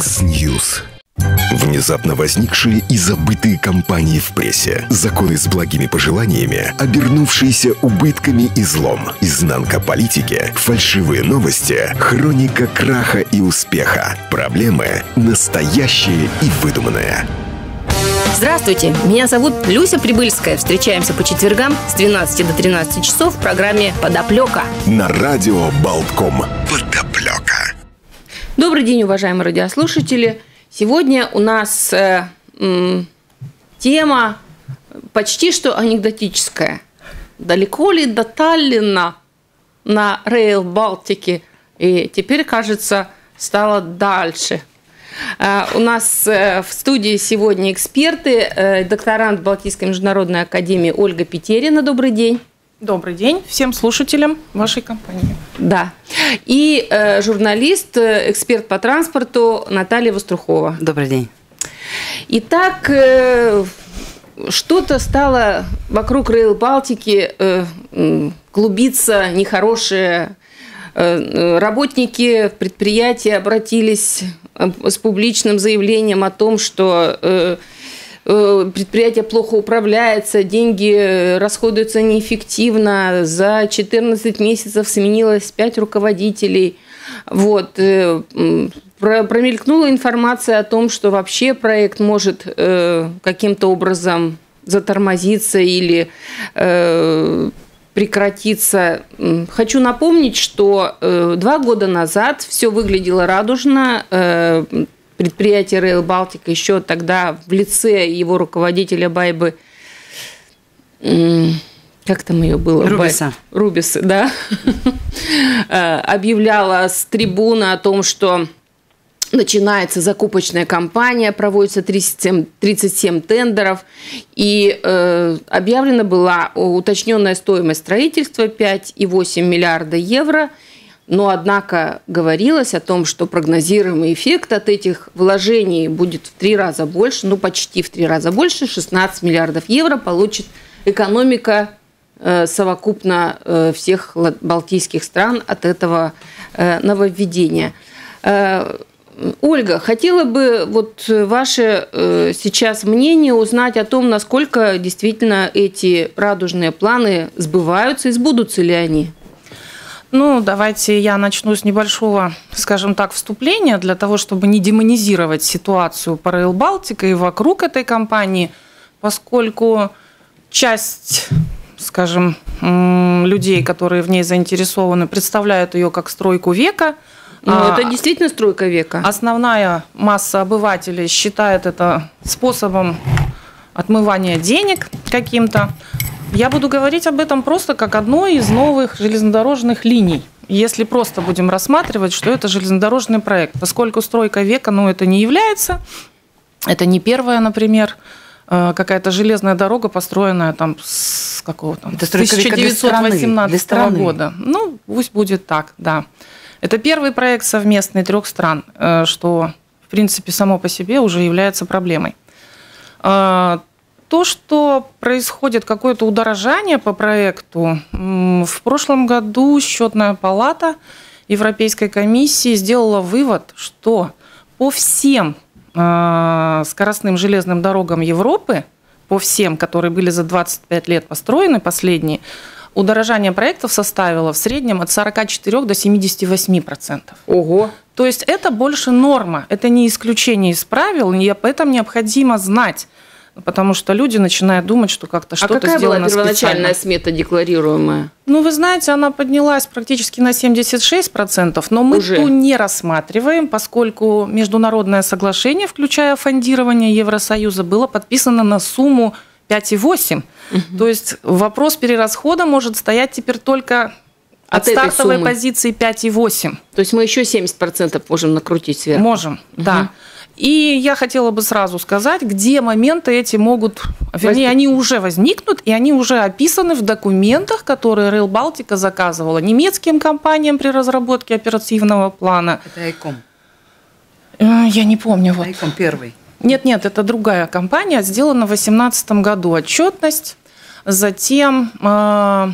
X-News. Внезапно возникшие и забытые компании в прессе. Законы с благими пожеланиями, обернувшиеся убытками и злом. Изнанка политики, фальшивые новости, хроника краха и успеха. Проблемы настоящие и выдуманные. Здравствуйте, меня зовут Люся Прибыльская. Встречаемся по четвергам с 12 до 13 часов в программе «Подоплека». На радио Болтком. Подоплека. Добрый день, уважаемые радиослушатели. Сегодня у нас э, м, тема почти что анекдотическая. Далеко ли до Таллина на Рейл Балтике? И теперь, кажется, стало дальше. Э, У нас э, в студии сегодня эксперты, э, докторант Балтийской международной академии Ольга Петерина. Добрый день. Добрый день всем слушателям вашей компании. Да. И э, журналист, э, эксперт по транспорту Наталья Вострухова. Добрый день. Итак, э, что-то стало вокруг Рейл Балтики э, клубиться нехорошее. Э, э, Работники предприятия обратились э, с публичным заявлением о том, что э, предприятие плохо управляется, деньги э, расходуются неэффективно, за 14 месяцев сменилось 5 руководителей. Вот. э, Промелькнула информация о том, что вообще проект может э, каким-то образом затормозиться или э, прекратиться. Хочу напомнить, что э, два года назад все выглядело радужно. Предприятие Rail Baltica еще тогда в лице его руководителя Байбы как там ее было? Рубиса. Рубиса, да. Э, Объявляла с трибуны о том, что начинается закупочная кампания, проводится 37, 37 тендеров, и э, объявлена была уточненная стоимость строительства 5,8 миллиарда евро, но однако говорилось о том, что прогнозируемый эффект от этих вложений будет в три раза больше, ну почти в три раза больше, 16 миллиардов евро получит экономика э, совокупно э, всех балтийских стран от этого э, нововведения. Ольга, хотела бы вот ваше сейчас мнение узнать о том, насколько действительно эти радужные планы сбываются и сбудутся ли они. Ну, давайте я начну с небольшого, скажем так, вступления для того, чтобы не демонизировать ситуацию по Rail Baltica и вокруг этой компании, поскольку часть, скажем, людей, которые в ней заинтересованы, представляют ее как стройку века. Ну, а это действительно стройка века. Основная масса обывателей считает это способом отмывания денег каким-то. Я буду говорить об этом просто как одной из новых железнодорожных линий. Если просто будем рассматривать, что это железнодорожный проект, поскольку стройка века, ну, это не является, это не первая, например, э, какая-то железная дорога, построенная там с какого там, Это с стройка века для страны, 1918 для страны. года. Ну, пусть будет так, да. Это первый проект совместный трех стран, э, что, в принципе, само по себе уже является проблемой. То, что происходит какое-то удорожание по проекту, в прошлом году счетная палата Европейской комиссии сделала вывод, что по всем а, скоростным железным дорогам Европы, по всем, которые были за 25 лет построены, последние, удорожание проектов составило в среднем от 44 до 78 процентов. Ого. То есть это больше норма, это не исключение из правил, и об этом необходимо знать. Потому что люди начинают думать, что как-то А что-то какая была сделано первоначальная специально. смета декларируемая? Ну, вы знаете, она поднялась практически на 76%, но мы Уже? ту не рассматриваем, поскольку международное соглашение, включая фондирование Евросоюза, было подписано на сумму 5,8. То есть вопрос перерасхода может стоять теперь только От от, стартовой суммы. позиции 5,8. То есть мы еще 70% можем накрутить сверху. Можем, да. И я хотела бы сразу сказать, где моменты эти могут, вернее, Возник- они уже возникнут, и они уже описаны в документах, которые Rail Baltica заказывала немецким компаниям при разработке оперативного плана. Это Айком. Э, Я не помню. Вот. Айком первый. Нет, нет, это другая компания, сделана в 2018 году отчетность, затем э,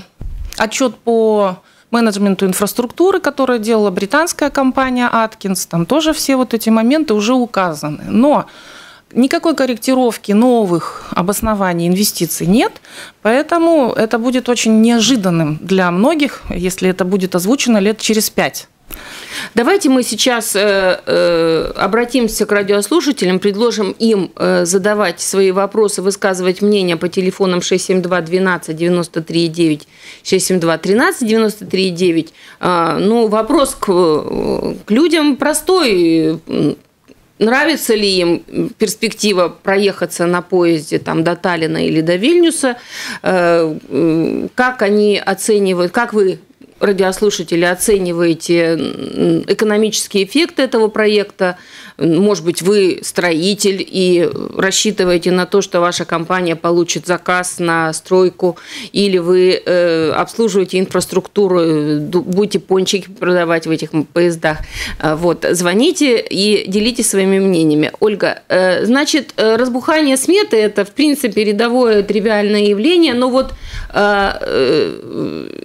отчет по менеджменту инфраструктуры, которое делала британская компания Atkins. Там тоже все вот эти моменты уже указаны. Но никакой корректировки новых обоснований инвестиций нет, поэтому это будет очень неожиданным для многих, если это будет озвучено лет через пять. Давайте мы сейчас э, э, обратимся к радиослушателям, предложим им э, задавать свои вопросы, высказывать мнение по телефонам 672 12 93 9, 672 13 93 9. Э, ну, вопрос к, к людям простой. Нравится ли им перспектива проехаться на поезде там, до Таллина или до Вильнюса? Как они оценивают, как вы радиослушатели, оцениваете экономический эффект этого проекта? Может быть, вы строитель и рассчитываете на то, что ваша компания получит заказ на стройку, или вы э, обслуживаете инфраструктуру, будете пончики продавать в этих поездах. Э, вот, звоните и делитесь своими мнениями. Ольга, э, значит, разбухание сметы – это, в принципе, рядовое тривиальное явление, но вот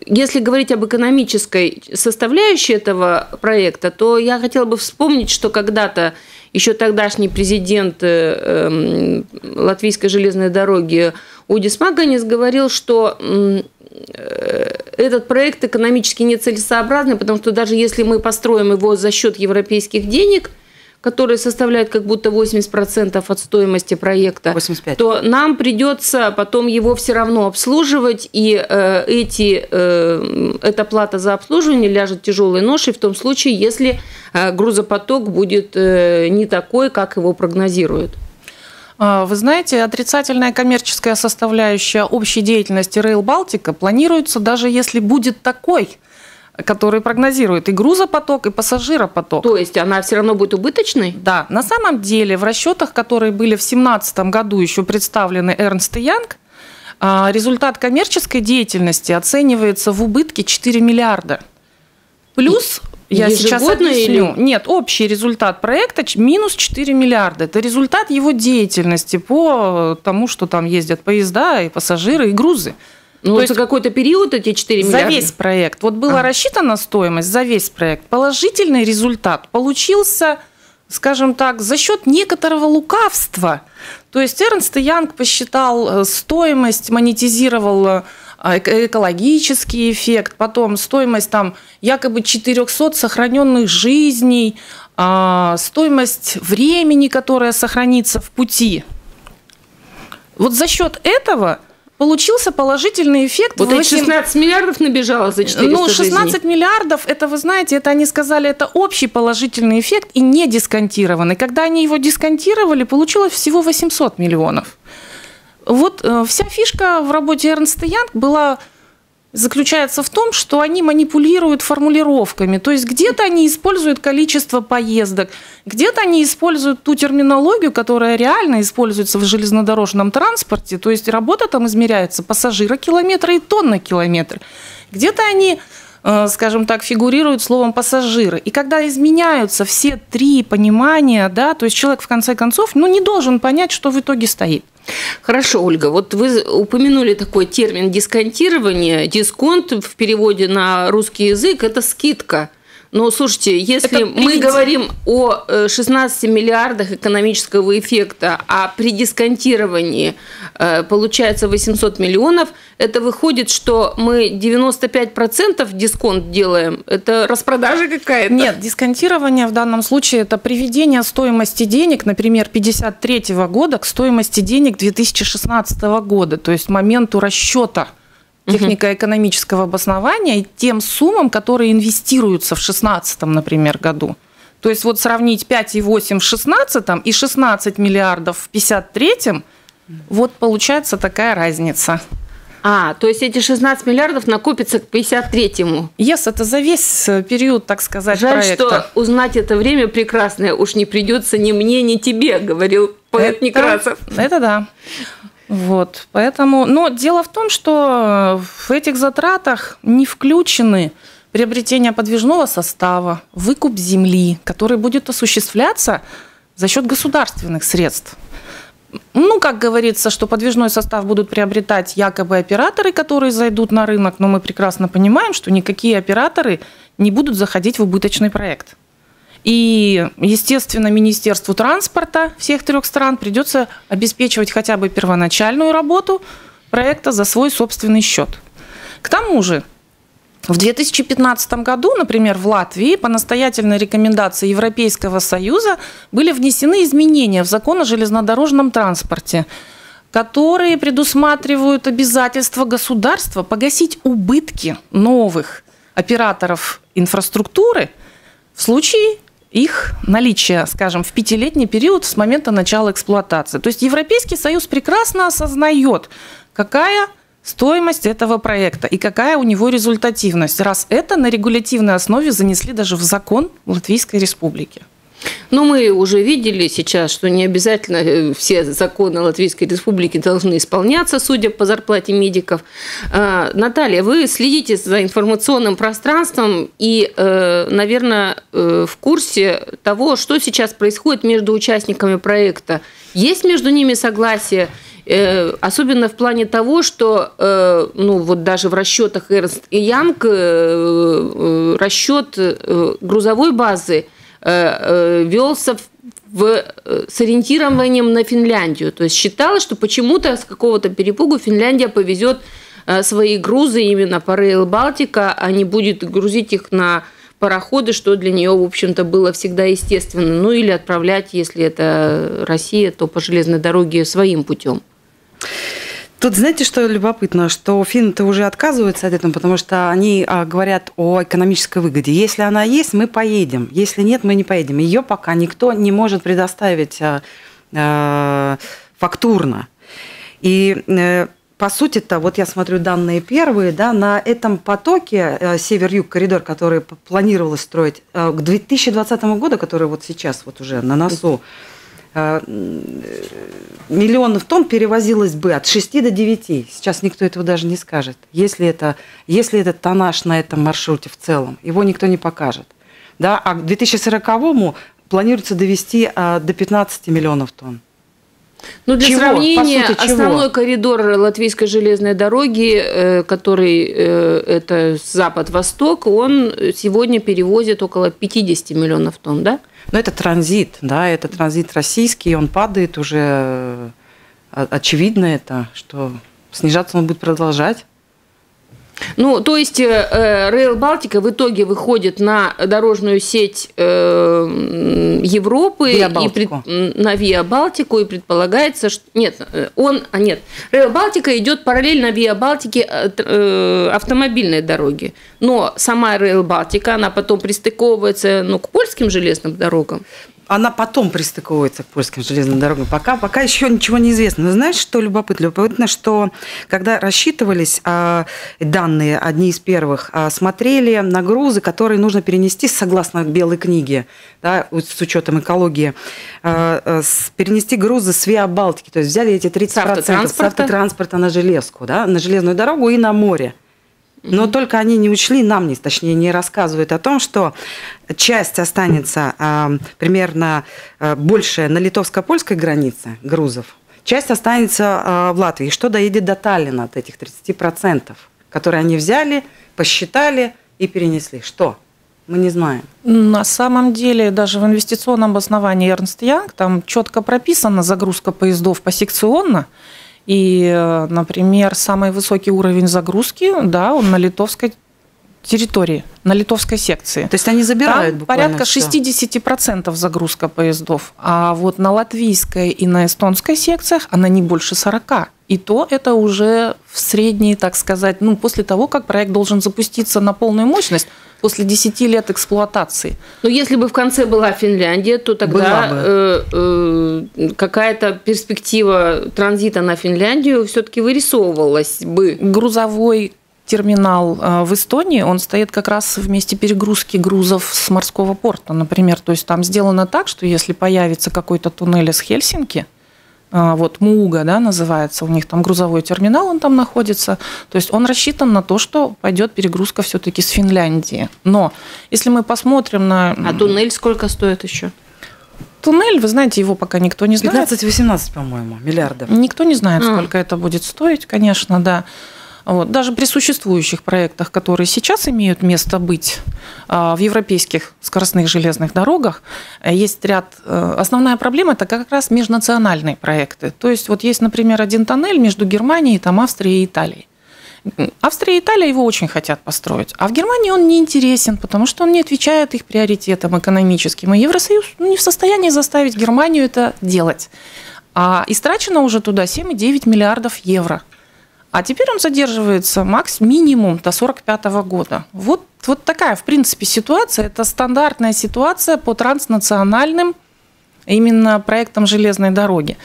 если говорить об экономической составляющей этого проекта, то я хотела бы вспомнить, что когда-то еще тогдашний президент э, эм, Латвийской железной дороги Удис Маганис говорил, что э, этот проект экономически нецелесообразный, потому что даже если мы построим его за счет европейских денег – которые составляют как будто 80% от стоимости проекта, 85. то нам придется потом его все равно обслуживать, и э, эти, э, эта плата за обслуживание ляжет тяжелой ношей в том случае, если э, грузопоток будет э, не такой, как его прогнозируют. А, вы знаете, отрицательная коммерческая составляющая общей деятельности Rail Балтика планируется даже если будет такой – который прогнозирует и грузопоток, и пассажиропоток. То есть она все равно будет убыточной? Да. На самом деле в расчетах, которые были в 2017 году еще представлены Эрнст и Янг, а, результат коммерческой деятельности оценивается в убытке 4 миллиарда. Плюс я сейчас объясню. Или... Нет, общий результат проекта минус 4 миллиарда. Это результат его деятельности по тому, что там ездят поезда и пассажиры и грузы. Ну, То есть какой-то период эти 4 миллиарда? За весь проект. Вот была а. рассчитана стоимость за весь проект. Положительный результат получился, скажем так, за счет некоторого лукавства. То есть Эрнст Янг посчитал э, стоимость, монетизировал э, экологический эффект, потом стоимость там якобы 400 сохраненных жизней, а, стоимость времени, которое сохранится в пути. Вот за счет этого получился положительный эффект. Вот 8... эти 16 миллиардов набежало за 400 Ну, 16 жизней. миллиардов, это, вы знаете, это они сказали, это общий положительный эффект и не дисконтированный. Когда они его дисконтировали, получилось всего 800 миллионов. Вот э, вся фишка в работе Эрнста Янг была заключается в том, что они манипулируют формулировками. То есть где-то они используют количество поездок, где-то они используют ту терминологию, которая реально используется в железнодорожном транспорте. То есть работа там измеряется пассажира километра и тонна километр. Где-то они э, скажем так, фигурируют словом пассажиры. И когда изменяются все три понимания, да, то есть человек в конце концов ну, не должен понять, что в итоге стоит. Хорошо, Ольга, вот вы упомянули такой термин дисконтирование. Дисконт в переводе на русский язык – это скидка – но слушайте, если мы говорим о 16 э, миллиардах экономического эффекта, а при дисконтировании э, получается 800 миллионов, это выходит, что мы 95% дисконт делаем. Это распродажа какая-то? Нет, дисконтирование в данном случае это приведение стоимости денег, например, 53 года к стоимости денег 2016 года, то есть моменту расчета – технико-экономического обоснования тем суммам, которые инвестируются в 2016, например, году. То есть вот сравнить 5,8 в 16 и 16 миллиардов в 53 вот получается такая разница. А, то есть эти 16 миллиардов накопятся к 53-му. Yes, это за весь э, период, так сказать, Жаль, проекта. что узнать это время прекрасное уж не придется ни мне, ни тебе, говорил поэт это, Некрасов. Это да. Вот, поэтому, но дело в том, что в этих затратах не включены приобретение подвижного состава, выкуп земли, который будет осуществляться за счет государственных средств. ну, как говорится, что подвижной состав будут приобретать якобы операторы, которые зайдут на рынок, но мы прекрасно понимаем, что никакие операторы не будут заходить в убыточный проект. И, естественно, Министерству транспорта всех трех стран придется обеспечивать хотя бы первоначальную работу проекта за свой собственный счет. К тому же, в 2015 году, например, в Латвии по настоятельной рекомендации Европейского Союза были внесены изменения в закон о железнодорожном транспорте, которые предусматривают обязательство государства погасить убытки новых операторов инфраструктуры в случае их наличия, скажем, в пятилетний период с момента начала эксплуатации. То есть Европейский Союз прекрасно осознает, какая стоимость этого проекта и какая у него результативность, раз это на регулятивной основе занесли даже в закон Латвийской Республики. Но мы уже видели сейчас, что не обязательно э, все законы Латвийской Республики должны исполняться, судя по зарплате медиков. А, Наталья, вы следите за информационным пространством и, э, наверное, э, в курсе того, что сейчас происходит между участниками проекта. Есть между ними согласие? Особенно в плане того, что ну, вот даже в расчетах Эрнст и Янг расчет грузовой базы велся в, с ориентированием на Финляндию. То есть считалось, что почему-то с какого-то перепугу Финляндия повезет свои грузы именно по Рейл Балтика, а не будет грузить их на пароходы, что для нее, в общем-то, было всегда естественно. Ну или отправлять, если это Россия, то по железной дороге своим путем. Тут знаете, что любопытно, что финны-то уже отказываются от этого, потому что они а, говорят о экономической выгоде. Если она есть, мы поедем. Если нет, мы не поедем. Ее пока никто не может предоставить а, а, фактурно. И э, по сути-то, вот я смотрю данные первые, да, на этом потоке э, север-юг коридор, который планировалось строить э, к 2020 году, который вот сейчас вот уже на носу, миллионов тонн перевозилось бы от 6 до 9. Сейчас никто этого даже не скажет. Если, это, если этот тоннаж на этом маршруте в целом, его никто не покажет. Да? А к 2040-му планируется довести а, до 15 миллионов тонн. Ну, для чего? сравнения, сути, основной коридор латвийской железной дороги, э, который э, это запад-восток, он сегодня перевозит около 50 миллионов тонн, да? Но это транзит, да, это транзит российский, он падает уже, э, очевидно это, что снижаться он будет продолжать. Ну, то есть Rail Балтика в итоге выходит на дорожную сеть э, Европы и пред, на Виа Балтику и предполагается, что нет, э, он, а нет, Rail Балтика идет параллельно Виа Балтике э, автомобильной дороги, но сама Rail Балтика, она потом пристыковывается, ну, к польским железным дорогам она потом пристыковывается к польским железным дорогам. Пока, пока еще ничего не известно. Но знаешь, что любопытно? Любопытно, что когда рассчитывались а, данные, одни из первых, а, смотрели на грузы, которые нужно перенести согласно Белой книге, да, с учетом экологии, а, с, перенести грузы с Виа Балтики. То есть взяли эти 30% с автотранспорта, с автотранспорта на железку, да, на железную дорогу и на море. Но только они не учли, нам не, точнее, не рассказывают о том, что часть останется э, примерно э, большая на литовско-польской границе грузов, часть останется э, в Латвии. Что доедет до Таллина от этих 30%, которые они взяли, посчитали и перенесли? Что? Мы не знаем. На самом деле, даже в инвестиционном обосновании Эрнст Янг там четко прописана загрузка поездов посекционно. И, э, например, самый высокий уровень загрузки, да, он на литовской территории, на литовской секции. То есть они забирают Там порядка 60% загрузка поездов, а вот на латвийской и на эстонской секциях она не больше 40%. И то это уже в средней, так сказать, ну, после того, как проект должен запуститься на полную мощность, после 10 лет эксплуатации. Но если бы в конце была Финляндия, то тогда э, э, какая-то перспектива транзита на Финляндию все-таки вырисовывалась бы. Грузовой терминал э, в Эстонии, он стоит как раз в месте перегрузки грузов с морского порта, например. То есть там сделано так, что если появится какой-то туннель из Хельсинки, вот Муга, да, называется, у них там грузовой терминал, он там находится. То есть он рассчитан на то, что пойдет перегрузка все-таки с Финляндии. Но если мы посмотрим на... А туннель сколько стоит еще? туннель, вы знаете, его пока никто не знает. 15-18, по-моему, миллиардов. Никто не знает, а. сколько это будет стоить, конечно, да. Вот. Даже при существующих проектах, которые сейчас имеют место быть а, в европейских скоростных железных дорогах, э, есть ряд... Э, основная проблема – это как раз межнациональные проекты. То есть вот есть, например, один тоннель между Германией, там, Австрией и Италией. Австрия и Италия его очень хотят построить, а в Германии он не интересен, потому что он не отвечает их приоритетам экономическим. И Евросоюз ну, не в состоянии заставить Германию это делать. А истрачено уже туда 7,9 миллиардов евро. А теперь он задерживается макс минимум до 45 года. Вот, вот такая, в принципе, ситуация. Это стандартная ситуация по транснациональным именно проектам железной дороги.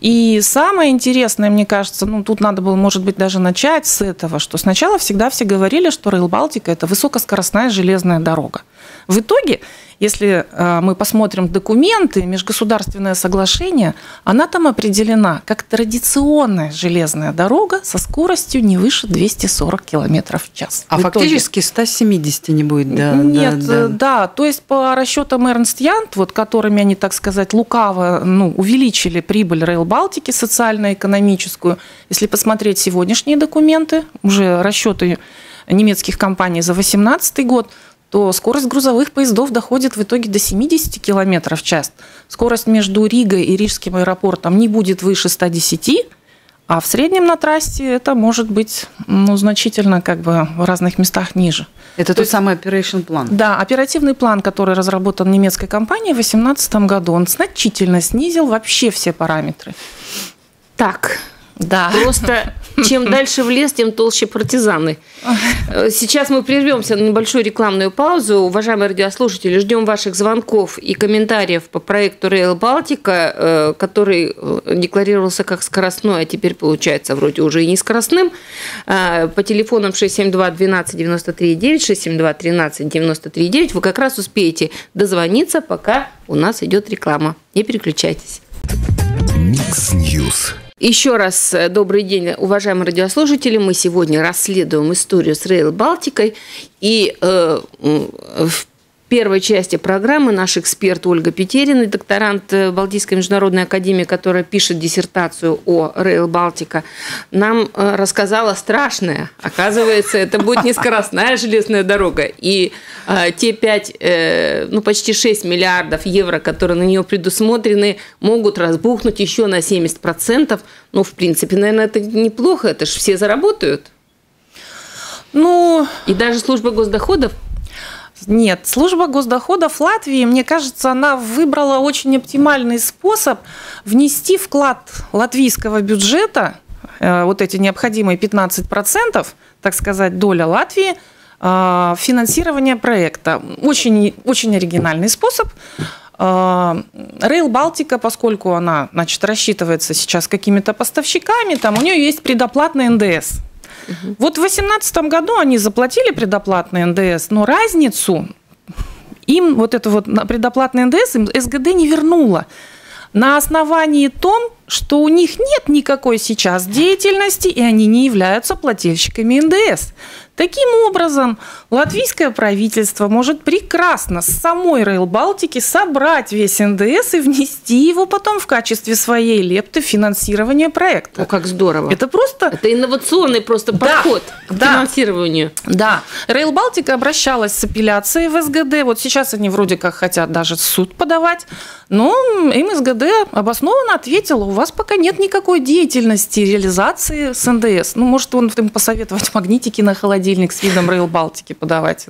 И самое интересное, мне кажется, ну тут надо было, может быть, даже начать с этого, что сначала всегда все говорили, что Rail Балтика – это высокоскоростная железная дорога. В итоге если э, мы посмотрим документы, межгосударственное соглашение, она там определена как традиционная железная дорога со скоростью не выше 240 км в час. А в фактически 170 не будет, да? Нет, да, да. да, то есть по расчетам Эрнст Янт, вот которыми они, так сказать, лукаво ну, увеличили прибыль Рейл Балтики социально-экономическую, если посмотреть сегодняшние документы, уже расчеты немецких компаний за 2018 год, то скорость грузовых поездов доходит в итоге до 70 км в час. Скорость между Ригой и Рижским аэропортом не будет выше 110 а в среднем на трассе это может быть ну, значительно как бы в разных местах ниже. Это То тот есть, самый operation план? Да, оперативный план, который разработан немецкой компанией в 2018 году, он значительно снизил вообще все параметры. Так, да. Просто чем дальше в лес, тем толще партизаны. Сейчас мы прервемся на небольшую рекламную паузу. Уважаемые радиослушатели, ждем ваших звонков и комментариев по проекту Rail Балтика, э, который э, декларировался как скоростной, а теперь получается вроде уже и не скоростным. Э, по телефонам 672 12 93 9, 672 13 93 9 вы как раз успеете дозвониться, пока у нас идет реклама. Не переключайтесь. Mix News. Еще раз э, добрый день, уважаемые радиослушатели. Мы сегодня расследуем историю с Rail Балтикой. И э, в первой части программы наш эксперт Ольга Петерина, докторант э, Балтийской международной академии, которая пишет диссертацию о Rail Baltica, нам э, рассказала страшное. Оказывается, это будет не скоростная железная дорога. И э, те 5, э, ну почти 6 миллиардов евро, которые на нее предусмотрены, могут разбухнуть еще на 70%. Ну, в принципе, наверное, это неплохо, это же все заработают. Ну, и даже служба госдоходов нет, служба госдоходов Латвии, мне кажется, она выбрала очень оптимальный способ внести вклад латвийского бюджета, э, вот эти необходимые 15%, так сказать, доля Латвии, э, финансирование проекта. Очень, очень оригинальный способ. Рейл Балтика, поскольку она значит, рассчитывается сейчас какими-то поставщиками, там у нее есть предоплатный НДС – вот в 2018 году они заплатили предоплатный НДС, но разницу им вот это вот предоплатный НДС им СГД не вернула. На основании том, что у них нет никакой сейчас деятельности, и они не являются плательщиками НДС. Таким образом, латвийское правительство может прекрасно с самой Рейл Балтики собрать весь НДС и внести его потом в качестве своей лепты финансирования проекта. О, как здорово. Это просто... Это инновационный просто подход да, к да, финансированию. Да. Рейл Балтика обращалась с апелляцией в СГД. Вот сейчас они вроде как хотят даже суд подавать. Но им СГД обоснованно ответила, у вас пока нет никакой деятельности реализации с НДС. Ну, может, он им посоветовать магнитики на холодильник холодильник с видом Рейл Балтики подавать,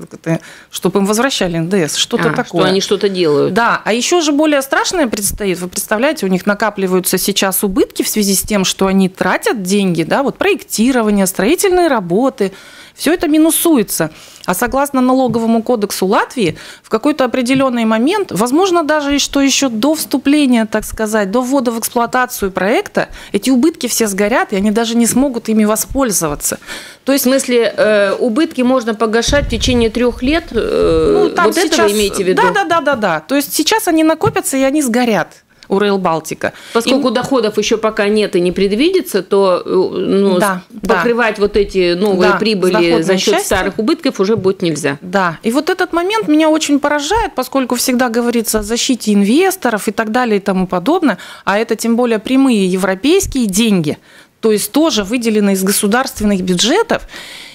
чтобы им возвращали НДС, что-то а, такое. Что они что-то делают. Да, а еще же более страшное предстоит. Вы представляете, у них накапливаются сейчас убытки в связи с тем, что они тратят деньги, да, вот проектирование, строительные работы, все это минусуется. А согласно налоговому кодексу Латвии, в какой-то определенный момент, возможно, даже что еще до вступления, так сказать, до ввода в эксплуатацию проекта, эти убытки все сгорят, и они даже не смогут ими воспользоваться. То есть, в смысле, э, убытки можно погашать в течение трех лет? Э, ну, там вот сейчас... этого имеете в виду? Да, да, да, да, да. То есть сейчас они накопятся, и они сгорят. У Rail Балтика. Поскольку и... доходов еще пока нет и не предвидится, то ну, да, покрывать да. вот эти новые да, прибыли за счет части. старых убытков уже будет нельзя. Да, и вот этот момент меня очень поражает, поскольку всегда говорится о защите инвесторов и так далее и тому подобное, а это тем более прямые европейские деньги, то есть тоже выделены из государственных бюджетов.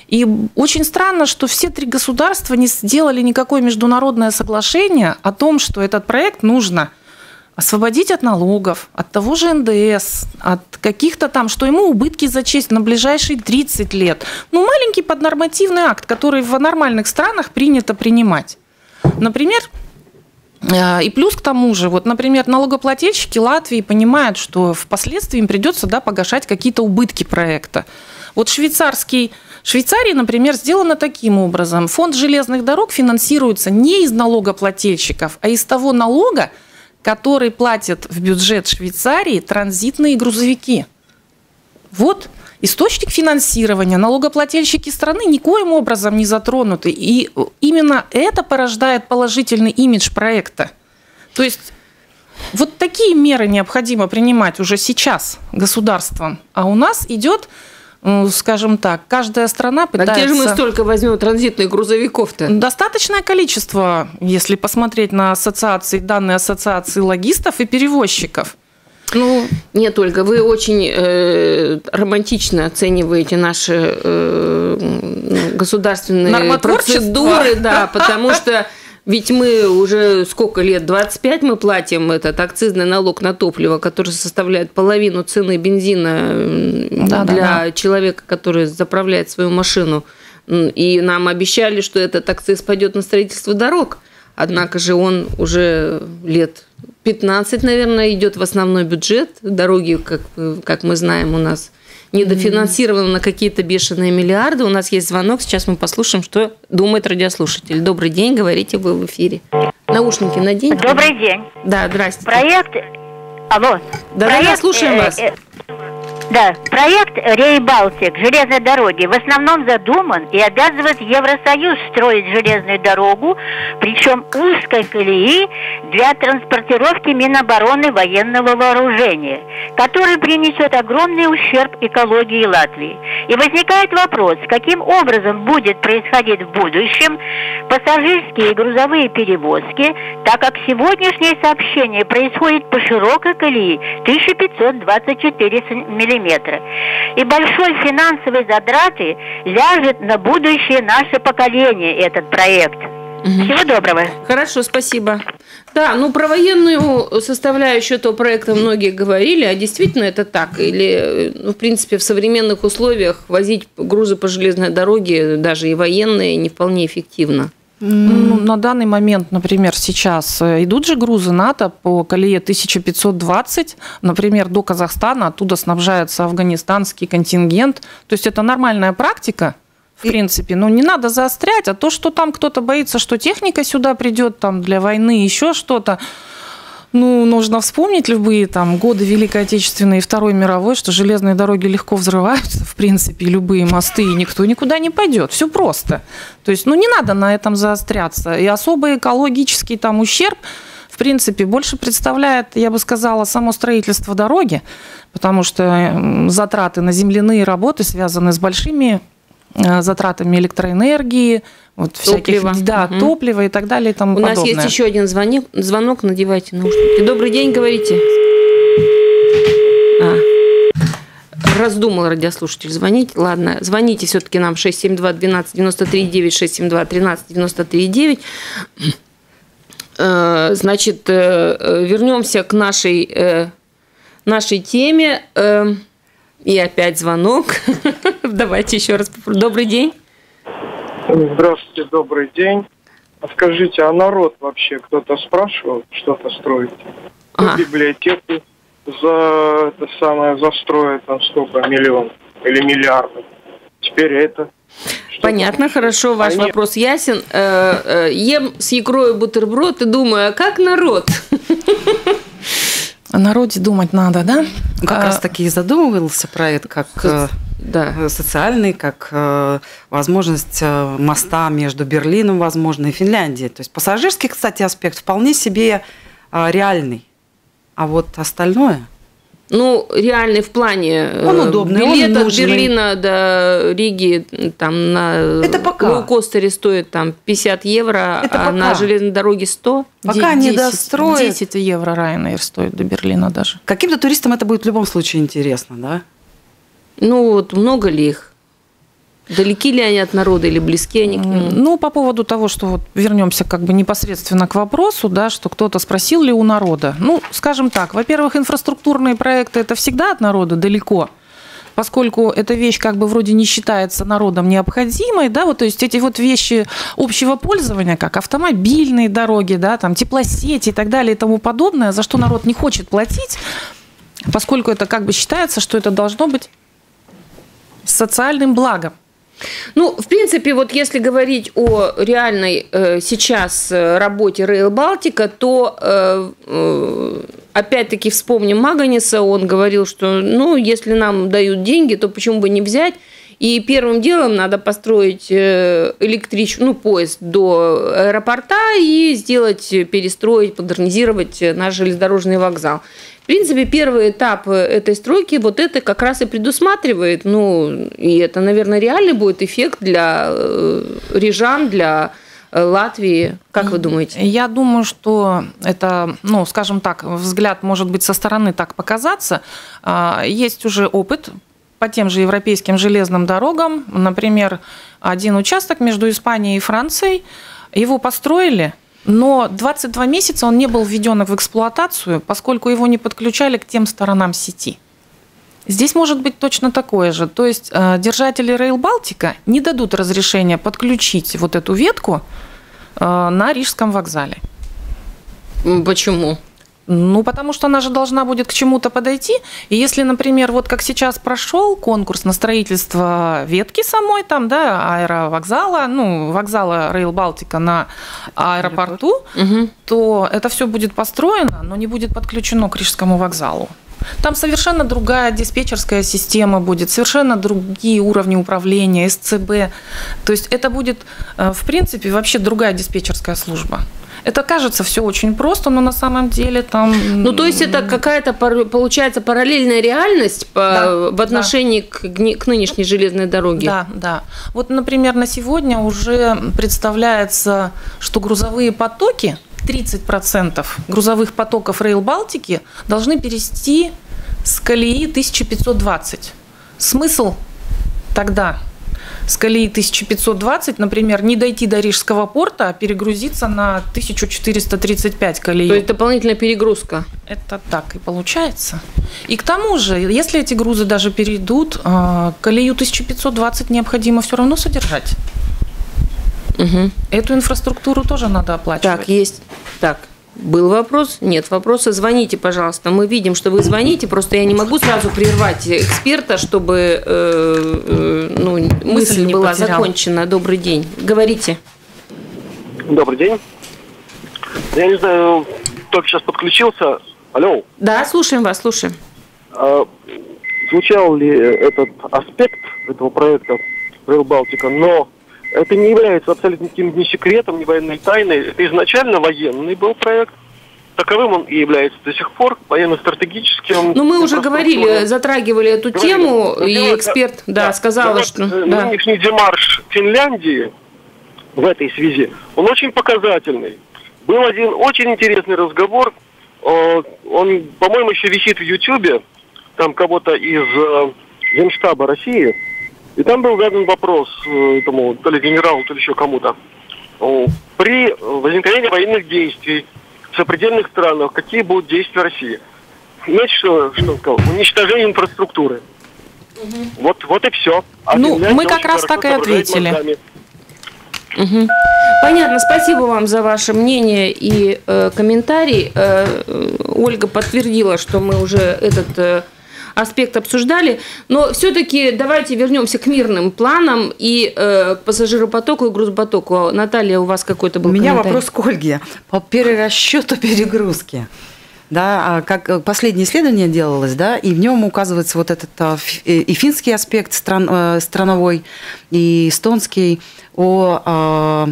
И очень странно, что все три государства не сделали никакое международное соглашение о том, что этот проект нужно освободить от налогов, от того же НДС, от каких-то там, что ему убытки зачесть на ближайшие 30 лет. Ну, маленький поднормативный акт, который в нормальных странах принято принимать. Например, э, и плюс к тому же, вот, например, налогоплательщики Латвии понимают, что впоследствии им придется да, погашать какие-то убытки проекта. Вот швейцарский Швейцарии, например, сделано таким образом. Фонд железных дорог финансируется не из налогоплательщиков, а из того налога, который платят в бюджет Швейцарии транзитные грузовики. Вот источник финансирования. Налогоплательщики страны никоим образом не затронуты. И именно это порождает положительный имидж проекта. То есть вот такие меры необходимо принимать уже сейчас государством. А у нас идет скажем так, каждая страна пытается... А где же мы столько возьмем транзитных грузовиков-то? Достаточное количество, если посмотреть на ассоциации, данные ассоциации логистов и перевозчиков. Ну, нет, Ольга, вы очень э, романтично оцениваете наши э, государственные процедуры, да, потому что ведь мы уже сколько лет, 25 мы платим этот акцизный налог на топливо, который составляет половину цены бензина да, для да, да. человека, который заправляет свою машину. И нам обещали, что этот акциз пойдет на строительство дорог. Однако же он уже лет 15, наверное, идет в основной бюджет. Дороги, как, как мы знаем, у нас недофинансировано на какие-то бешеные миллиарды. У нас есть звонок, сейчас мы послушаем, что думает радиослушатель. Добрый день, говорите вы в эфире. Наушники наденьте. Добрый день. Да, здрасте. Проект... Алло. Да, Проект... да, слушаем э, вас. Э, да, проект Рей Балтик железной дороги в основном задуман и обязывает Евросоюз строить железную дорогу, причем узкой колеи для транспортировки Минобороны военного вооружения, который принесет огромный ущерб экологии Латвии. И возникает вопрос, каким образом будет происходить в будущем пассажирские и грузовые перевозки, так как сегодняшнее сообщение происходит по широкой колеи 1524 мм километра. И большой финансовой затраты ляжет на будущее наше поколение этот проект. Всего доброго. Хорошо, спасибо. Да, ну про военную составляющую этого проекта многие говорили, а действительно это так? Или, ну, в принципе, в современных условиях возить грузы по железной дороге, даже и военные, не вполне эффективно? Ну, на данный момент, например, сейчас э, идут же грузы НАТО по колее 1520, например, до Казахстана, оттуда снабжается афганистанский контингент. То есть это нормальная практика, в принципе. Но не надо заострять, а то, что там кто-то боится, что техника сюда придет там для войны, еще что-то, ну, нужно вспомнить любые там годы Великой Отечественной и Второй мировой, что железные дороги легко взрываются, в принципе, любые мосты, и никто никуда не пойдет. Все просто. То есть, ну, не надо на этом заостряться. И особый экологический там ущерб, в принципе, больше представляет, я бы сказала, само строительство дороги, потому что затраты на земляные работы связаны с большими затратами электроэнергии, вот топлива. всяких, да, угу. топлива и так далее и тому У подобное. нас есть еще один звонок, звонок, надевайте наушники. Добрый день, говорите. А. Раздумал радиослушатель звонить. Ладно, звоните все-таки нам 672 12 93 9 672 13 93 9. Значит, э, э, вернемся к нашей, э, нашей теме. И опять звонок. Давайте еще раз. Добрый день. Здравствуйте, добрый день. А скажите, а народ вообще кто-то спрашивал что-то строить? Ага. Библиотеку за это самое застроят там сколько, миллион или миллиардов. Теперь это. Понятно, хорошо, ваш Они... вопрос ясен. Э, э, ем с икрой бутерброд и думаю, а как народ? О народе думать надо, да? Как а... раз таки и задумывался про это, как э, да. Э, социальный, как э, возможность э, моста между Берлином, возможно, и Финляндией. То есть пассажирский, кстати, аспект вполне себе реальный. А вот остальное – ну, реальный в плане он удобный, билет он от Берлина до Риги там на это пока. лоукостере стоит там 50 евро, это а пока. на железной дороге 100. Пока 10, не достроят. 10 евро Ryanair стоит до Берлина даже. Каким-то туристам это будет в любом случае интересно, да? Ну, вот много ли их? Далеки ли они от народа или близки они к нему? Ну, по поводу того, что вот вернемся как бы непосредственно к вопросу, да, что кто-то спросил ли у народа. Ну, скажем так, во-первых, инфраструктурные проекты это всегда от народа далеко поскольку эта вещь как бы вроде не считается народом необходимой, да, вот, то есть эти вот вещи общего пользования, как автомобильные дороги, да, там теплосети и так далее и тому подобное, за что народ не хочет платить, поскольку это как бы считается, что это должно быть социальным благом. Ну, в принципе, вот если говорить о реальной э, сейчас э, работе Rail Балтика, то э, э, опять-таки вспомним Маганиса, он говорил, что, ну, если нам дают деньги, то почему бы не взять? И первым делом надо построить э, электрич... ну, поезд до аэропорта и сделать, перестроить, модернизировать наш железнодорожный вокзал. В принципе, первый этап этой стройки вот это как раз и предусматривает. Ну, и это, наверное, реальный будет эффект для э, рижан, для э, Латвии. Как вы думаете? Я думаю, что это, ну, скажем так, взгляд может быть со стороны так показаться. А, есть уже опыт по тем же европейским железным дорогам. Например, один участок между Испанией и Францией. Его построили – но 22 месяца он не был введен в эксплуатацию, поскольку его не подключали к тем сторонам сети. Здесь может быть точно такое же. То есть э, держатели Rail Baltica не дадут разрешения подключить вот эту ветку э, на Рижском вокзале. Почему? Ну, потому что она же должна будет к чему-то подойти. И если, например, вот как сейчас прошел конкурс на строительство ветки самой, там, да, аэровокзала, ну, вокзала Rail Балтика на аэропорту, угу. то это все будет построено, но не будет подключено к Рижскому вокзалу. Там совершенно другая диспетчерская система будет, совершенно другие уровни управления, СЦБ. То есть это будет, э, в принципе, вообще другая диспетчерская служба. Это кажется все очень просто, но на самом деле там... Ну, то есть это какая-то, получается, параллельная реальность по, да, в отношении да. к, к нынешней железной дороге? Да, да. Вот, например, на сегодня уже представляется, что грузовые потоки, 30% грузовых потоков Рейл Балтики должны перейти с колеи 1520. Смысл тогда с колеи 1520, например, не дойти до Рижского порта, а перегрузиться на 1435 колеи. То есть дополнительная перегрузка. Это так и получается. И к тому же, если эти грузы даже перейдут, а, колею 1520 необходимо все равно содержать. Угу. Эту инфраструктуру тоже надо оплачивать. Так, есть. Так, был вопрос? Нет вопроса. Звоните, пожалуйста. Мы видим, что вы звоните. Просто я не могу сразу прервать эксперта, чтобы э, э, ну, мысль, мысль была потерял. закончена. Добрый день. Говорите. Добрый день. Я не знаю, только сейчас подключился. Алло. Да, слушаем вас, слушаем. А, звучал ли этот аспект этого проекта Rail Балтика, но это не является абсолютно ни секретом, ни военной тайной. Это изначально военный был проект. Таковым он и является до сих пор военно-стратегическим. Ну, мы уже говорили, затрагивали эту говорили. тему, Но и эксперт, да, да сказала, что... Э, нынешний да. демарш Финляндии в этой связи, он очень показательный. Был один очень интересный разговор, он, по-моему, еще висит в Ютьюбе, там кого-то из э, Генштаба России, и там был задан вопрос э, этому, то ли генералу, то ли еще кому-то. При возникновении военных действий в сопредельных странах, какие будут действия России? Знаете, что, что он сказал? Уничтожение инфраструктуры. Угу. Вот, вот и все. А ну, мы как раз так и ответили. Угу. Понятно, спасибо вам за ваше мнение и э, комментарий. Э, Ольга подтвердила, что мы уже этот э, аспект обсуждали. Но все-таки давайте вернемся к мирным планам и э, пассажиропотоку и грузопотоку. Наталья, у вас какой-то был У меня вопрос к Ольге по перерасчету перегрузки. Да, а как э, последнее исследование делалось, да, и в нем указывается вот этот а, э, и финский аспект стран, э, страновой, и эстонский о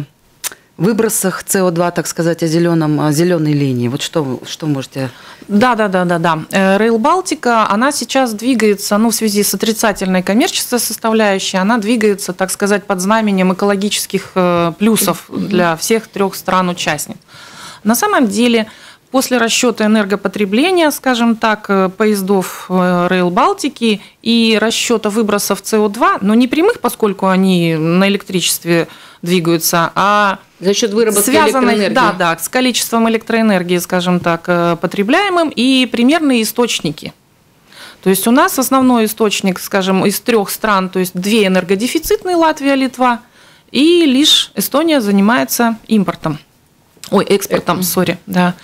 выбросах СО2, так сказать, о зеленом, о зеленой линии. Вот что, что можете... Да, да, да, да, да. Rail Балтика, она сейчас двигается, ну, в связи с отрицательной коммерческой составляющей, она двигается, так сказать, под знаменем экологических э, плюсов для всех трех стран-участниц. На самом деле, После расчета энергопотребления, скажем так, э, поездов Rail Балтики и расчета выбросов СО2, но не прямых, поскольку они на электричестве двигаются, а за счет выработки электроэнергии. Да, да, с количеством электроэнергии, скажем так, э, потребляемым и примерные источники. То есть у нас основной источник, скажем, из трех стран, то есть две энергодефицитные, Латвия, Литва, и лишь Эстония занимается импортом. Ой, экспортом, сори, да.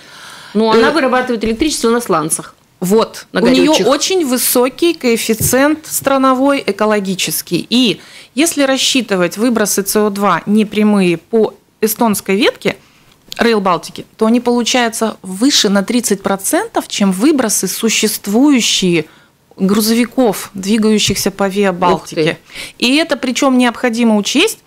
Ну, она э, вырабатывает электричество на сланцах. Вот, на у нее очень высокий коэффициент страновой экологический. И если рассчитывать выбросы СО2 непрямые по эстонской ветке, Рейл Балтики, то они получаются выше на 30%, чем выбросы существующие грузовиков, двигающихся по Виа Балтике. И это причем необходимо учесть,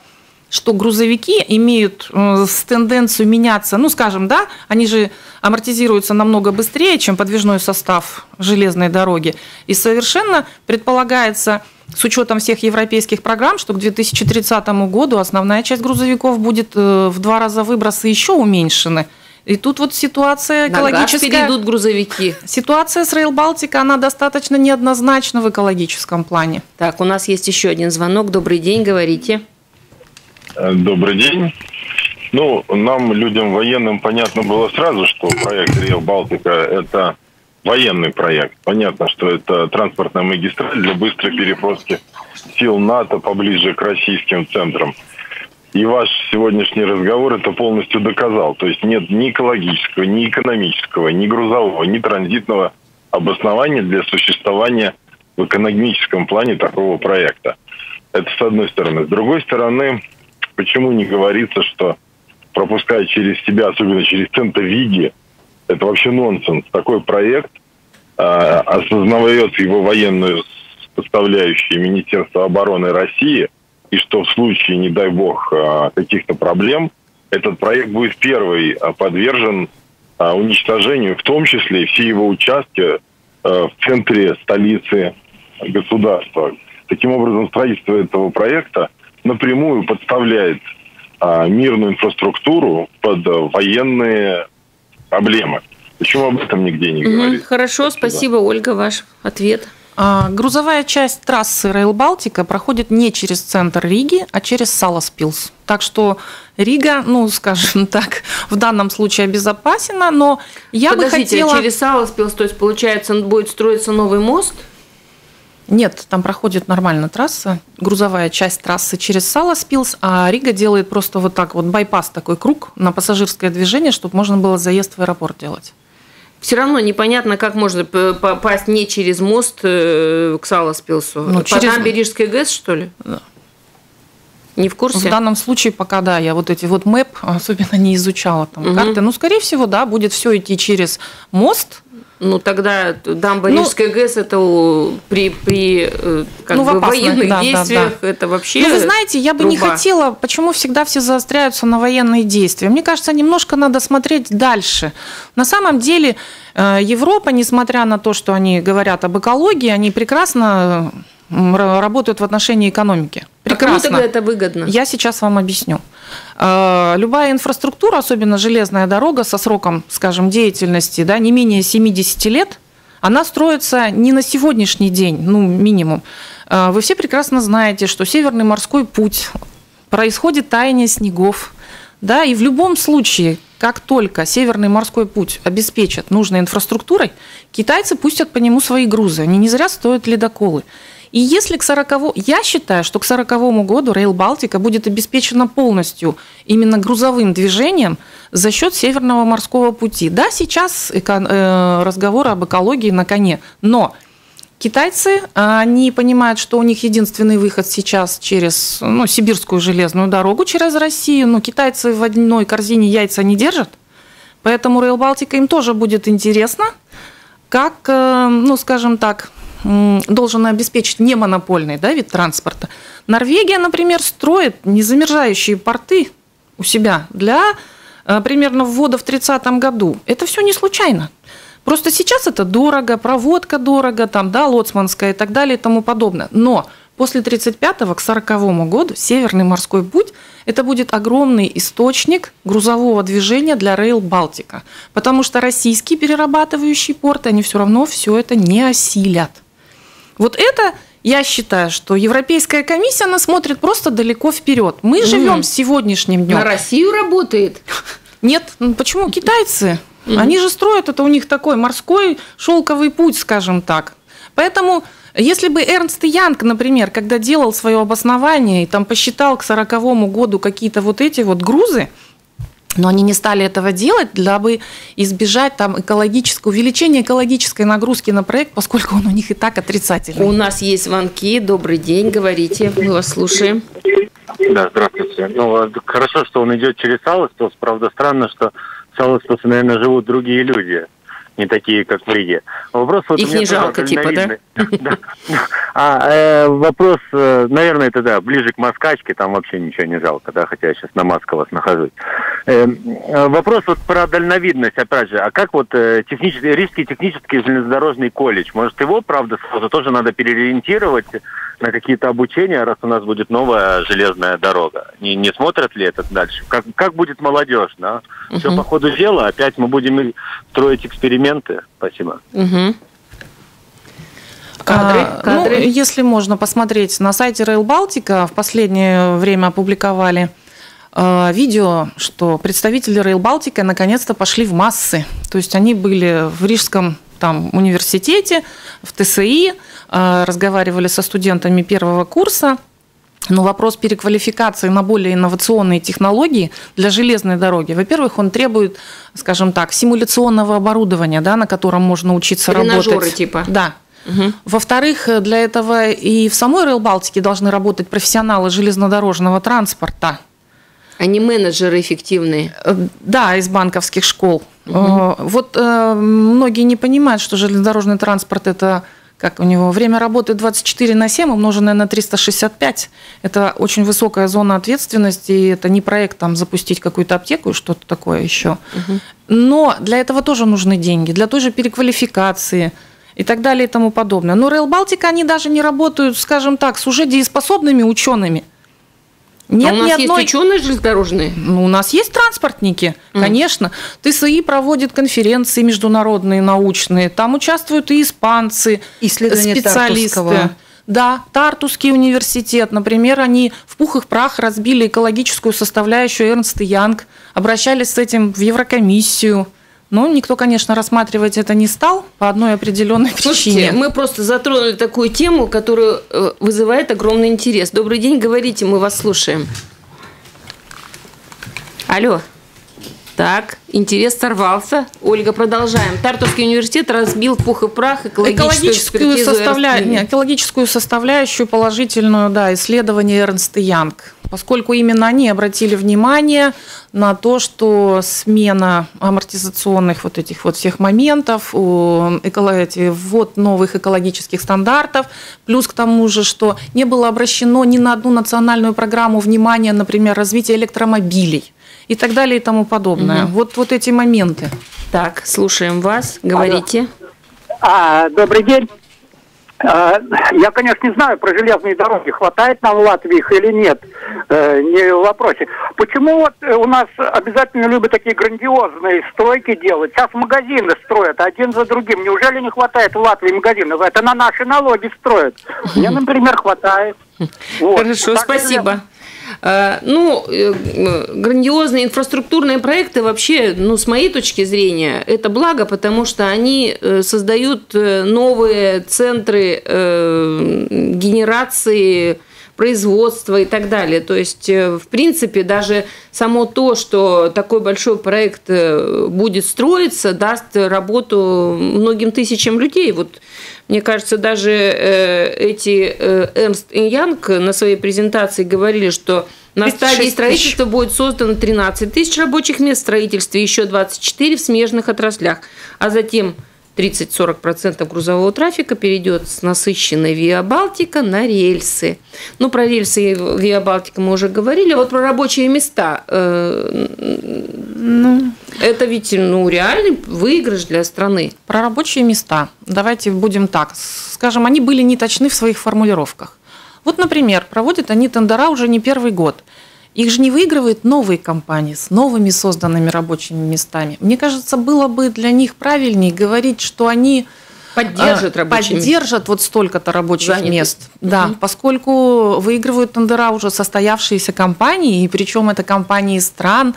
что грузовики имеют э, тенденцию меняться, ну, скажем, да, они же амортизируются намного быстрее, чем подвижной состав железной дороги. И совершенно предполагается, с учетом всех европейских программ, что к 2030 году основная часть грузовиков будет э, в два раза выбросы еще уменьшены. И тут вот ситуация экологическая... На перейдут грузовики. Ситуация с Rail Балтика, она достаточно неоднозначна в экологическом плане. Так, у нас есть еще один звонок. Добрый день, говорите. Э, добрый день. Ну, нам, людям военным, понятно было сразу, что проект Рейл Балтика – это военный проект. Понятно, что это транспортная магистраль для быстрой переброски сил НАТО поближе к российским центрам. И ваш сегодняшний разговор это полностью доказал. То есть нет ни экологического, ни экономического, ни грузового, ни транзитного обоснования для существования в экономическом плане такого проекта. Это с одной стороны. С другой стороны, Почему не говорится, что пропуская через себя, особенно через центр Виги, это вообще нонсенс. Такой проект э, осознает его военную составляющую Министерства обороны России, и что в случае, не дай бог, э, каких-то проблем, этот проект будет первый э, подвержен уничтожению, в том числе и все его участки в центре столицы государства. Таким образом, строительство этого проекта – напрямую подставляет а, мирную инфраструктуру под а, военные проблемы. Почему об этом нигде не говорится? Хорошо, спасибо, Ольга, ваш ответ. А, грузовая часть трассы Rail Балтика проходит не через центр Риги, а через Саласпилс. Так что Рига, ну, скажем так, в данном случае обезопасена, но я Подождите, бы хотела... А через Саласпилс, то есть, получается, будет строиться новый мост? Нет, там проходит нормально трасса, грузовая часть трассы через Саласпилс, а Рига делает просто вот так вот байпас, такой круг на пассажирское движение, чтобы можно было заезд в аэропорт делать. Все равно непонятно, как можно попасть не через мост э, к Саласпилсу. Ну, По через... набережской ГЭС, что ли? Да. Не в курсе? В данном случае пока да, я вот эти вот мэп особенно не изучала там угу. карты. Ну, скорее всего, да, будет все идти через мост, ну, тогда дамба ну, Рижская ГЭС это при, при э, как ну, бы, военных да, действиях да, да. это вообще Ну, вы знаете, я бы труба. не хотела, почему всегда все заостряются на военные действия. Мне кажется, немножко надо смотреть дальше. На самом деле э, Европа, несмотря на то, что они говорят об экологии, они прекрасно работают в отношении экономики. Прекрасно. А кому тогда это выгодно? Я сейчас вам объясню. Э, любая инфраструктура, особенно железная дорога со сроком, скажем, деятельности да, не менее 70 лет, она строится не на сегодняшний день, ну, минимум. Э, вы все прекрасно знаете, что Северный морской путь происходит таяние снегов. Да, и в любом случае, как только Северный морской путь обеспечат нужной инфраструктурой, китайцы пустят по нему свои грузы. Они не зря стоят ледоколы. И если к 40 я считаю, что к 40 году Rail Балтика будет обеспечена полностью именно грузовым движением за счет Северного морского пути. Да, сейчас э, разговоры об экологии на коне, но Китайцы, они понимают, что у них единственный выход сейчас через ну, сибирскую железную дорогу, через Россию. Но китайцы в одной корзине яйца не держат. Поэтому Rail Балтика им тоже будет интересно, как, э, ну, скажем так, должен обеспечить не монопольный да, вид транспорта. Норвегия, например, строит незамерзающие порты у себя для э, примерно ввода в 30 году. Это все не случайно. Просто сейчас это дорого, проводка дорого, там, да, лоцманская и так далее и тому подобное. Но после 35 к 40 году Северный морской путь – это будет огромный источник грузового движения для Рейл Балтика. Потому что российские перерабатывающие порты, они все равно все это не осилят. Вот это я считаю, что Европейская комиссия, она смотрит просто далеко вперед. Мы mm. живем сегодняшним днем. На Россию работает? Нет, ну почему китайцы? Угу. Они же строят, это у них такой морской шелковый путь, скажем так. Поэтому если бы Эрнст Янг, например, когда делал свое обоснование и там посчитал к 40 году какие-то вот эти вот грузы, но они не стали этого делать, для бы избежать там экологического, увеличения экологической нагрузки на проект, поскольку он у них и так отрицательный. У нас есть звонки. Добрый день, говорите, мы вас слушаем. Да, здравствуйте. Ну, хорошо, что он идет через Салостос. Правда, странно, что Салостусы, наверное, живут другие люди не такие, как в Риге. Вопрос вот Их не жалко, типа, да? А э, вопрос, э, наверное, это да, ближе к Москачке, там вообще ничего не жалко, да, хотя я сейчас на Масковос нахожусь. Э, вопрос вот про дальновидность, опять же, а как вот технический, Рижский технический железнодорожный колледж, может его, правда, сразу тоже надо переориентировать на какие-то обучения, раз у нас будет новая железная дорога? Не, не смотрят ли это дальше? Как, как будет молодежь, да? Все по ходу дела, опять мы будем строить эксперименты. Спасибо. Угу. Кадры, а, кадры. Ну, если можно посмотреть, на сайте Rail Baltica в последнее время опубликовали э, видео, что представители Rail Baltica наконец-то пошли в массы. То есть они были в Рижском там, университете, в ТСИ, э, разговаривали со студентами первого курса, но вопрос переквалификации на более инновационные технологии для железной дороги, во-первых, он требует, скажем так, симуляционного оборудования, да, на котором можно учиться Тренажеры работать. типа. Да. Угу. Во-вторых, для этого и в самой Rail Балтике должны работать профессионалы железнодорожного транспорта. Они менеджеры эффективные. Э, да, из банковских школ. Угу. Вот э, многие не понимают, что железнодорожный транспорт это как у него время работы 24 на 7, умноженное на 365. Это очень высокая зона ответственности, и это не проект там запустить какую-то аптеку и что-то такое еще. Угу. Но для этого тоже нужны деньги, для той же переквалификации и так далее и тому подобное. Но Rail Baltica, они даже не работают, скажем так, с уже дееспособными учеными. Нет, а у нас есть одной... ученые железнодорожные? Ну, у нас есть транспортники, mm. конечно. ТСИ проводит конференции международные, научные. Там участвуют и испанцы, Исследования специалисты. Тартуского. Да, Тартусский университет, например, они в пух и в прах разбили экологическую составляющую Эрнст и Янг, обращались с этим в Еврокомиссию. Ну, никто, конечно, рассматривать это не стал по одной определенной причине. мы просто затронули такую тему, которая э, вызывает огромный интерес. Добрый день, говорите, мы вас слушаем. Алло. Так, интерес сорвался. Ольга, продолжаем. Тартовский университет разбил пух и прах экологическую, экологическую, составля... Нет, экологическую составляющую положительную, да, исследование Эрнст и Янг. Поскольку именно они обратили внимание на то, что смена амортизационных вот этих вот всех моментов, ввод новых экологических стандартов, плюс к тому же, что не было обращено ни на одну национальную программу внимания, например, развития электромобилей и так далее и тому подобное. Угу. Вот, вот эти моменты. Так, слушаем вас, говорите. А, добрый день. А, я, конечно, не знаю про железные дороги, хватает нам в Латвии их или нет, э, не в вопросе. Почему вот у нас обязательно любят такие грандиозные стройки делать? Сейчас магазины строят один за другим. Неужели не хватает в Латвии магазинов? Это на наши налоги строят. Мне, например, хватает. Вот. Хорошо, спасибо. Э, ну, э, грандиозные инфраструктурные проекты вообще, ну, с моей точки зрения, это благо, потому что они э, создают новые центры генерации производства и так далее. То есть, в принципе, даже само то, что такой большой проект будет строиться, даст работу многим тысячам людей. Вот мне кажется, даже э, эти э, Эрнст и Янг на своей презентации говорили, что на стадии строительства будет создано 13 тысяч рабочих мест в строительстве, еще 24 в смежных отраслях. А затем 30-40% грузового трафика перейдет с насыщенной Виа Балтика на рельсы. Ну, про рельсы и Виа Балтика мы уже говорили. А вот про рабочие места. Э, ну, это ведь ну, реальный выигрыш для страны. Про рабочие места. Давайте будем так. Скажем, они были не точны в своих формулировках. Вот, например, проводят они тендера уже не первый год. Их же не выигрывают новые компании с новыми созданными рабочими местами. Мне кажется, было бы для них правильнее говорить, что они поддержат, а, поддержат вот столько-то рабочих Занятых. мест. Угу. Да, поскольку выигрывают тендера уже состоявшиеся компании, и причем это компании стран,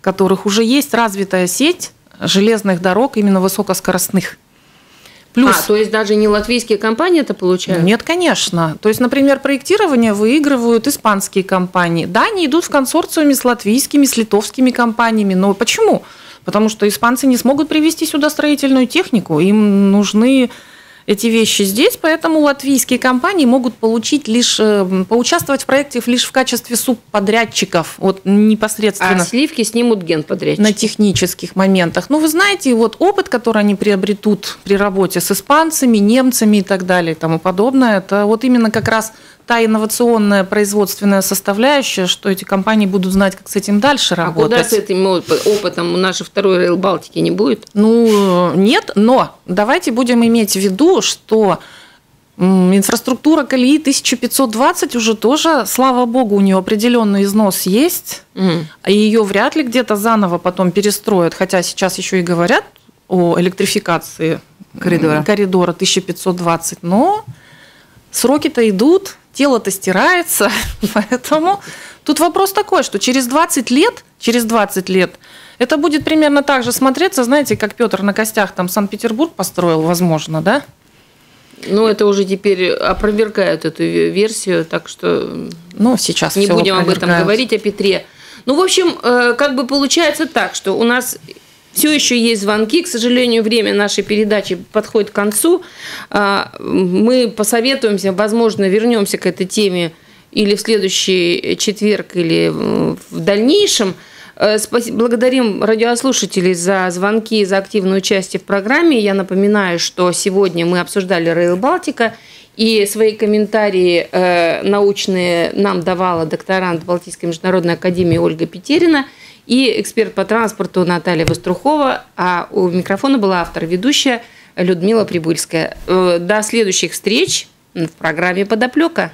в которых уже есть развитая сеть железных дорог именно высокоскоростных. Плюс... А, то есть даже не латвийские компании это получают? Нет, конечно. То есть, например, проектирование выигрывают испанские компании. Да, они идут в консорциуме с латвийскими, с литовскими компаниями. Но почему? Потому что испанцы не смогут привести сюда строительную технику. Им нужны эти вещи здесь, поэтому латвийские компании могут получить лишь, э, поучаствовать в проекте лишь в качестве субподрядчиков, вот непосредственно. А сливки снимут генподрядчики. На технических моментах. Ну, вы знаете, вот опыт, который они приобретут при работе с испанцами, немцами и так далее и тому подобное, это вот именно как раз та инновационная производственная составляющая, что эти компании будут знать, как с этим дальше работать. А куда с этим опытом у нашей второй Рейл Балтики не будет? Ну, нет, но давайте будем иметь в виду, что Инфраструктура колеи 1520 уже тоже, слава богу, у нее определенный износ есть, mm. а ее вряд ли где-то заново потом перестроят, хотя сейчас еще и говорят о электрификации коридора, коридора 1520, но сроки-то идут, тело-то стирается, поэтому тут вопрос такой, что через 20 лет, через 20 лет это будет примерно так же смотреться, знаете, как Петр на костях там Санкт-Петербург построил, возможно, да? Ну, это уже теперь опровергают эту версию, так что ну, сейчас не будем об этом говорить, о Петре. Ну, в общем, э, как бы получается так, что у нас все еще есть звонки. К сожалению, время нашей передачи подходит к концу. А, мы посоветуемся, возможно, вернемся к этой теме или в следующий четверг, или в дальнейшем. Э, благодарим радиослушателей за звонки, за активное участие в программе. Я напоминаю, что сегодня мы обсуждали Рейл Балтика, и свои комментарии э, научные нам давала докторант Балтийской международной академии Ольга Петерина – и эксперт по транспорту Наталья Вострухова, а у микрофона была автор-ведущая Людмила Прибыльская. Э, до следующих встреч в программе «Подоплека».